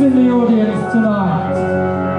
in the audience tonight.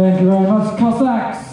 Thank you very much, Cossacks.